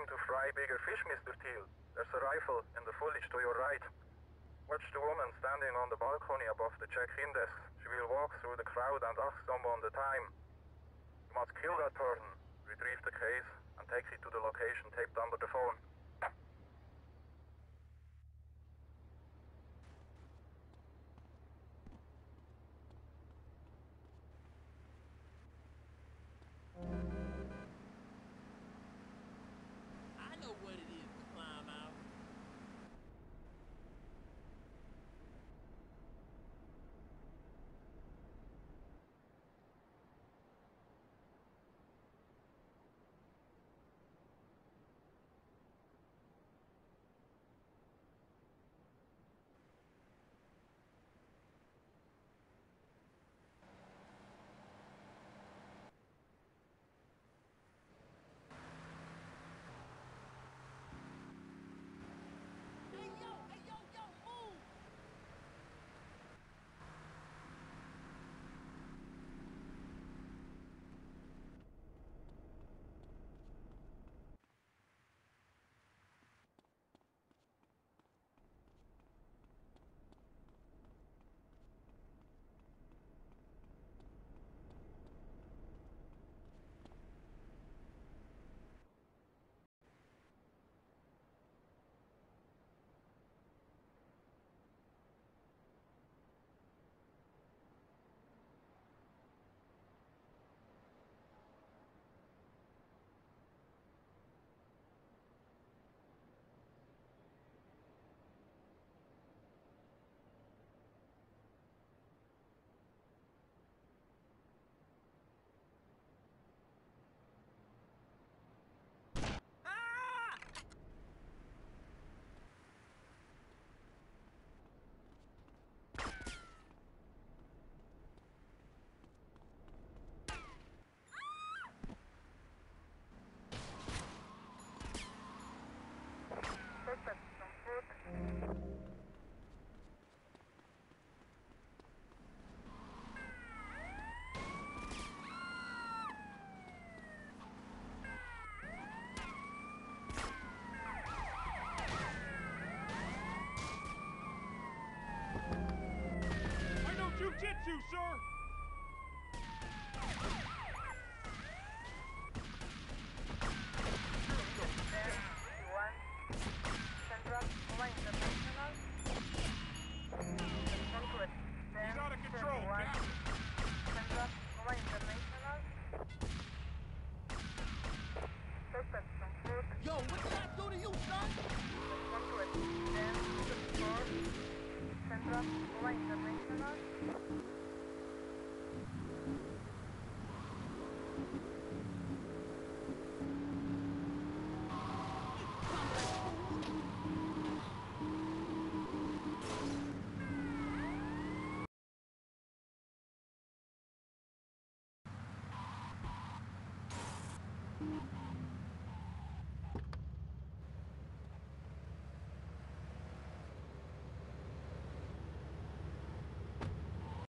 time to fry bigger fish, Mr. Teal. There's a rifle in the foliage to your right. Watch the woman standing on the balcony above the check-in desk. She will walk through the crowd and ask someone the time. You must kill that person, retrieve the case, and take it to the location taped under the phone. Jujitsu, sir! Central, Oma International. Northwest. Then, He's out of control, captain! Central, Oma International. Suspect. Yo, what did I do to you, son? Northwest. Then, four. Central, Oma International.